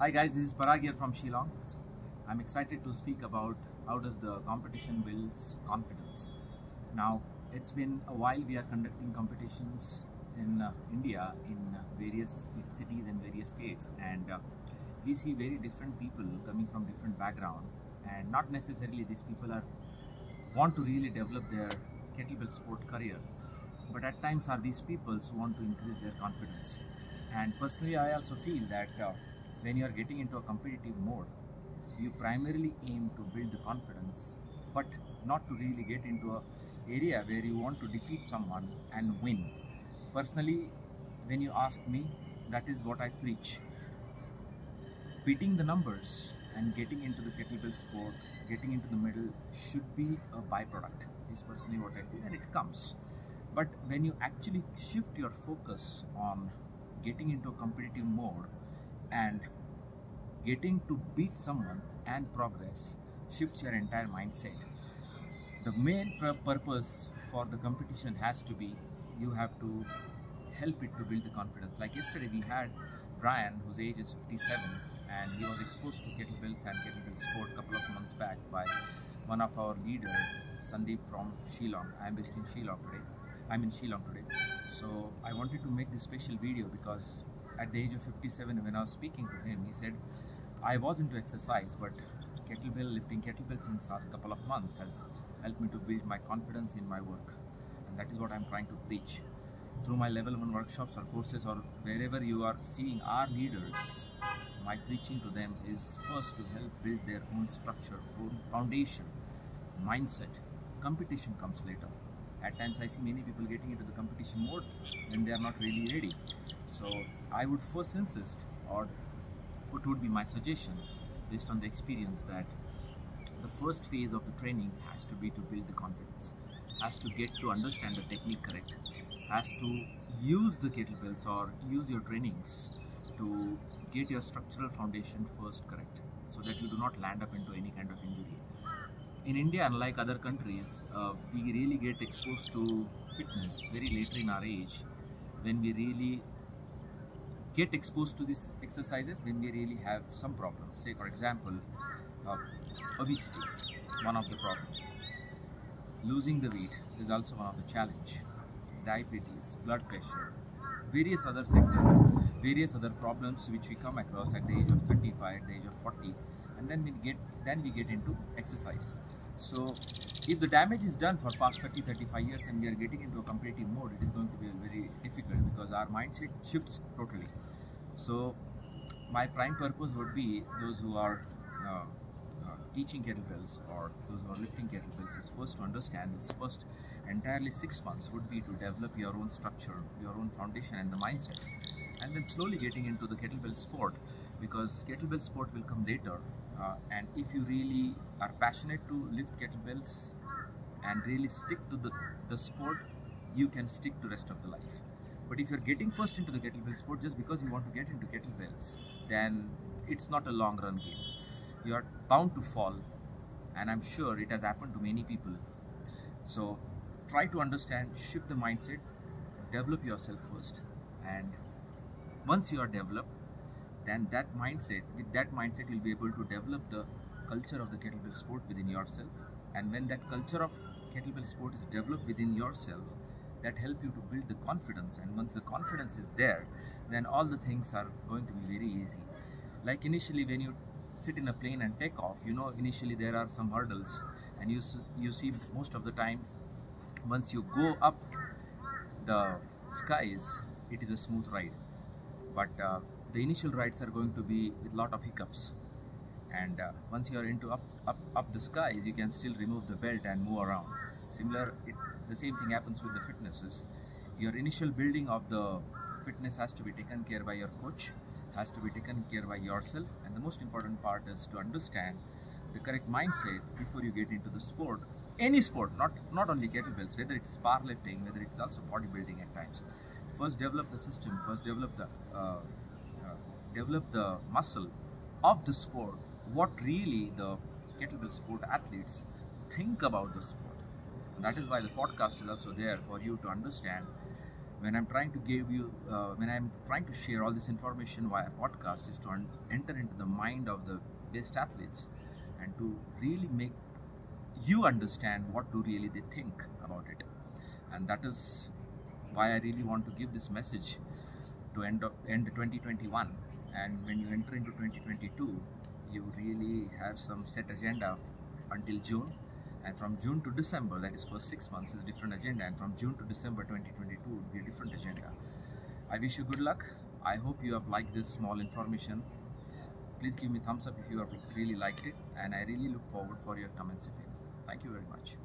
Hi guys, this is Parag here from Shillong. I'm excited to speak about how does the competition builds confidence. Now, it's been a while we are conducting competitions in uh, India in uh, various cities and various states and uh, we see very different people coming from different background and not necessarily these people are want to really develop their kettlebell sport career but at times are these people who want to increase their confidence and personally I also feel that uh, when you are getting into a competitive mode you primarily aim to build the confidence but not to really get into a area where you want to defeat someone and win. Personally when you ask me that is what I preach. Beating the numbers and getting into the kettlebell sport getting into the medal should be a byproduct is personally what I feel and it comes. But when you actually shift your focus on getting into a competitive mode and getting to beat someone and progress shifts your entire mindset. The main purpose for the competition has to be you have to help it to build the confidence. Like yesterday we had Brian whose age is 57 and he was exposed to kettlebells and kettlebell sport a couple of months back by one of our leader Sandeep from Shillong. I am based in Shillong today. I'm in Shillong today. So I wanted to make this special video because at the age of 57 when I was speaking to him he said I was into exercise but kettlebell lifting kettlebell since last couple of months has helped me to build my confidence in my work and that is what I'm trying to preach. Through my level 1 workshops or courses or wherever you are seeing our leaders my preaching to them is first to help build their own structure own foundation mindset. Competition comes later. At times I see many people getting into the competition mode when they are not really ready so I would first insist or what would be my suggestion based on the experience that the first phase of the training has to be to build the confidence has to get to understand the technique correct has to use the kettlebells or use your trainings to get your structural foundation first correct so that you do not land up into any kind of injury. In India, unlike other countries, uh, we really get exposed to fitness very later in our age when we really get exposed to these exercises when we really have some problem. Say, for example, uh, obesity, one of the problems. Losing the weight is also one of the challenge. Diabetes, blood pressure, various other sectors, various other problems which we come across at the age of 35, at the age of 40, and then we get then we get into exercise so if the damage is done for past 30 35 years and we are getting into a competitive mode it is going to be very difficult because our mindset shifts totally. So my prime purpose would be those who are uh, uh, teaching kettlebells or those who are lifting kettlebells is first to understand is first entirely six months would be to develop your own structure your own foundation and the mindset. And then slowly getting into the kettlebell sport because kettlebell sport will come later uh, and if you really are passionate to lift kettlebells and really stick to the, the sport you can stick to rest of the life. But if you're getting first into the kettlebell sport just because you want to get into kettlebells then it's not a long run game. You are bound to fall and i'm sure it has happened to many people. So try to understand shift the mindset develop yourself first. And once you are developed then that mindset with that mindset you'll be able to develop the culture of the kettlebell sport within yourself. And when that culture of kettlebell sport is developed within yourself that help you to build the confidence. And once the confidence is there then all the things are going to be very easy. Like initially when you sit in a plane and take off you know initially there are some hurdles. And you you see most of the time once you go up the skies it is a smooth ride. But uh, the initial rides are going to be with lot of hiccups. And uh, once you are into up, up up the skies you can still remove the belt and move around. Similar it, the same thing happens with the fitnesses. Your initial building of the fitness has to be taken care by your coach has to be taken care by yourself and the most important part is to understand the correct mindset before you get into the sport. Any sport not not only kettlebells whether it's powerlifting whether it's also bodybuilding at times. First develop the system first develop the uh, develop the muscle of the sport, what really the kettlebell sport athletes think about the sport. And that is why the podcast is also there for you to understand when I'm trying to give you, uh, when I'm trying to share all this information via podcast, is to enter into the mind of the best athletes and to really make you understand what do really they think about it. And that is why I really want to give this message to end of, end 2021. And when you enter into 2022, you really have some set agenda until June and from June to December, that is for six months, is different agenda, and from June to December 2022 would be a different agenda. I wish you good luck. I hope you have liked this small information. Please give me thumbs up if you have really liked it, and I really look forward for your comments if you. Thank you very much.